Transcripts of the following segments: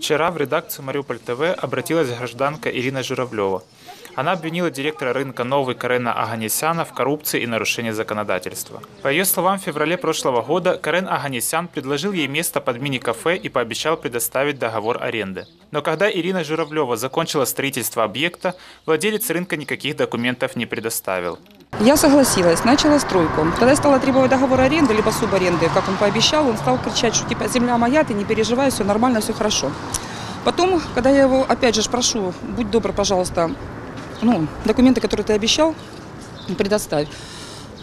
Вчера в редакцию Мариуполь ТВ обратилась гражданка Ирина Журавлева. Она обвинила директора рынка «Новый» Карена Аганесяна в коррупции и нарушении законодательства. По ее словам, в феврале прошлого года Карен Аганесян предложил ей место под мини-кафе и пообещал предоставить договор аренды. Но когда Ирина Журавлева закончила строительство объекта, владелец рынка никаких документов не предоставил. Я согласилась, начала стройку. Когда я стала требовать договор аренды, либо субаренды, как он пообещал, он стал кричать, что типа земля моя, ты не переживай, все нормально, все хорошо. Потом, когда я его опять же прошу, будь добр, пожалуйста, ну, документы, которые ты обещал, предоставь.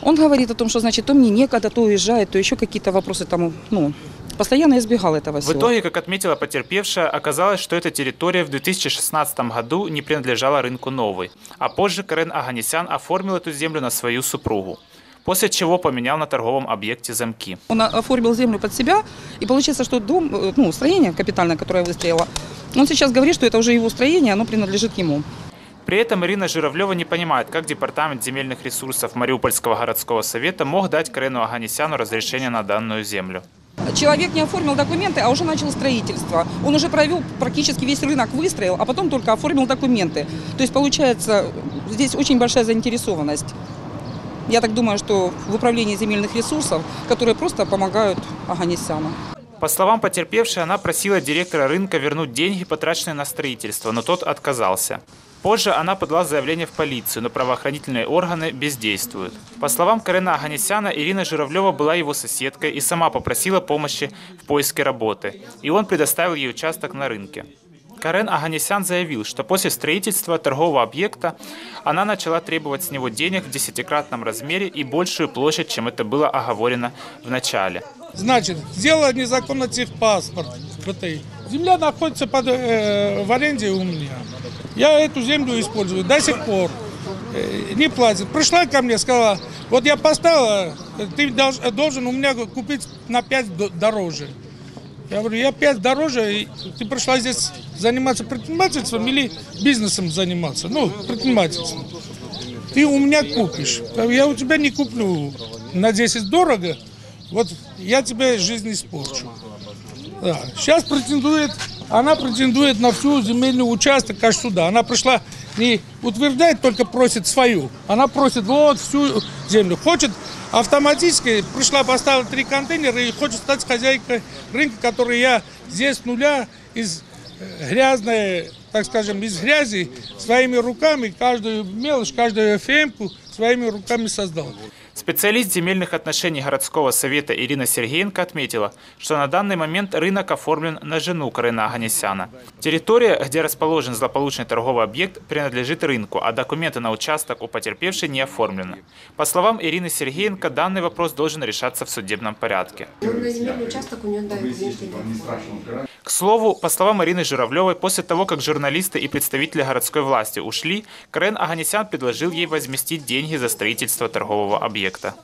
Он говорит о том, что значит, то мне некогда, то уезжает, то еще какие-то вопросы там, ну, постоянно избегал этого В всего. итоге, как отметила потерпевшая, оказалось, что эта территория в 2016 году не принадлежала рынку «Новый», а позже Карен Аганесян оформил эту землю на свою супругу, после чего поменял на торговом объекте замки. Он оформил землю под себя, и получается, что дом, э, ну, строение капитальное, которое я выстроила, он сейчас говорит, что это уже его строение, оно принадлежит ему. При этом Ирина Журавлева не понимает, как Департамент земельных ресурсов Мариупольского городского совета мог дать Карену Аганесяну разрешение на данную землю. Человек не оформил документы, а уже начал строительство. Он уже провел практически весь рынок, выстроил, а потом только оформил документы. То есть, получается, здесь очень большая заинтересованность. Я так думаю, что в управлении земельных ресурсов, которые просто помогают Аганесяну. По словам потерпевшей, она просила директора рынка вернуть деньги, потраченные на строительство, но тот отказался. Позже она подала заявление в полицию, но правоохранительные органы бездействуют. По словам Карена Аганесяна, Ирина Журавлева была его соседкой и сама попросила помощи в поиске работы, и он предоставил ей участок на рынке. Карен Аганесян заявил, что после строительства торгового объекта она начала требовать с него денег в десятикратном размере и большую площадь, чем это было оговорено в начале. Значит, сделала незаконно техпаспорт в этой. Земля находится под, э, в аренде у меня. Я эту землю использую до сих пор. Э, не платит. Пришла ко мне, сказала, вот я поставила, ты долж- должен у меня купить на 5 д- дороже. Я говорю, я 5 дороже, ты пришла здесь заниматься предпринимательством или бизнесом заниматься? Ну, предпринимательством. Ты у меня купишь. Я у тебя не куплю на 10 дорого, вот я тебе жизнь испорчу. Да. Сейчас претендует, она претендует на всю земельный участок аж сюда. Она пришла не утверждает, только просит свою. Она просит вот всю землю. Хочет автоматически, пришла, поставила три контейнера и хочет стать хозяйкой рынка, который я здесь с нуля из э, грязной, так скажем, из грязи своими руками каждую мелочь, каждую ФМку своими руками создал. Специалист земельных отношений городского совета Ирина Сергеенко отметила, что на данный момент рынок оформлен на жену Карена Аганесяна. Территория, где расположен злополучный торговый объект, принадлежит рынку, а документы на участок у потерпевшей не оформлены. По словам Ирины Сергеенко, данный вопрос должен решаться в судебном порядке. На земельный участок у дают деньги. К слову, по словам Ирины Журавлевой, после того, как журналисты и представители городской власти ушли, Карен Аганесян предложил ей возместить деньги за строительство торгового объекта.